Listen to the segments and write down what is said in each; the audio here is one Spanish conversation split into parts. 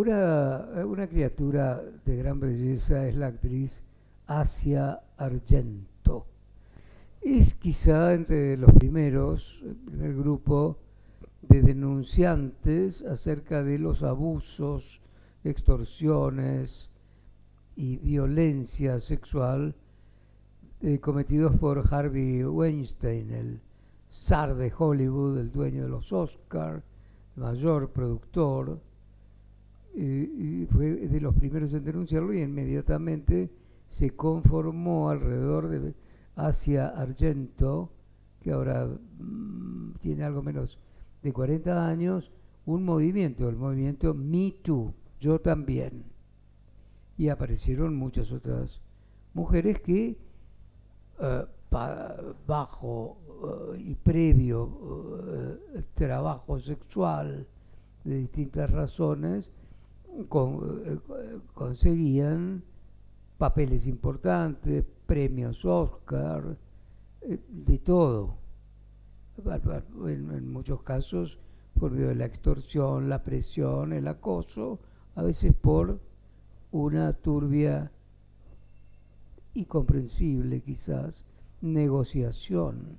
una, una criatura de gran belleza es la actriz Asia Argento. Es quizá entre los primeros, el primer grupo de denunciantes acerca de los abusos, extorsiones y violencia sexual eh, cometidos por Harvey Weinstein, el zar de Hollywood, el dueño de los Oscars, mayor productor, fue de los primeros en denunciarlo y inmediatamente se conformó alrededor de Asia Argento, que ahora mm, tiene algo menos de 40 años, un movimiento, el movimiento Me Too, yo también. Y aparecieron muchas otras mujeres que eh, bajo eh, y previo eh, trabajo sexual de distintas razones conseguían papeles importantes, premios Oscar, de todo. En, en, muchos casos por medio de la extorsión, la presión, el acoso, a veces por una turbia y comprensible quizás negociación,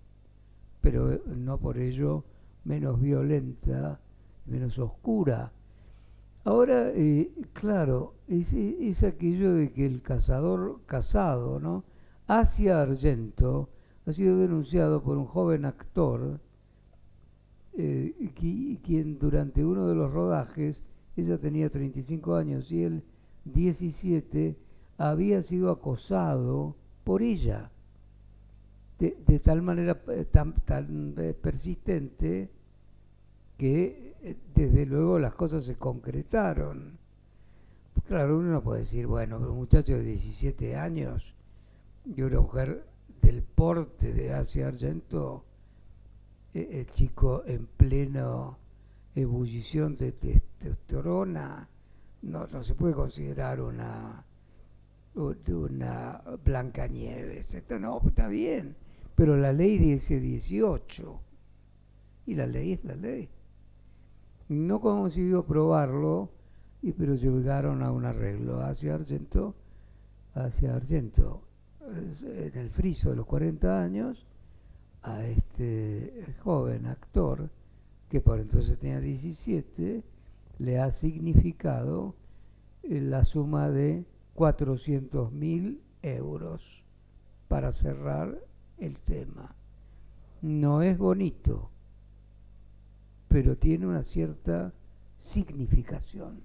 pero eh, no por ello menos violenta, menos oscura. Ahora, eh, claro, es, aquello de que el cazador casado, ¿no? Asia Argento ha sido denunciado por un joven actor, eh, quien durante uno de los rodajes, ella tenía 35 años y él 17, había sido acosado por ella, de, tal manera eh, tan, tan eh, persistente que desde luego las cosas se concretaron. Claro, uno no puede decir, bueno, un muchacho de 17 años y una mujer del porte de Asia Argento, el chico en pleno ebullición de testosterona, no, no se puede considerar una una Blancanieves. Esto no, está bien, pero la ley dice 18 y la ley es la ley. No consiguió probarlo, y, pero llegaron a un arreglo hacia Argento, hacia Argento, en el friso de los 40 años, a este joven actor, que por entonces tenía 17, le ha significado eh, la suma de 400 mil euros para cerrar el tema. No es bonito, pero tiene una cierta significación.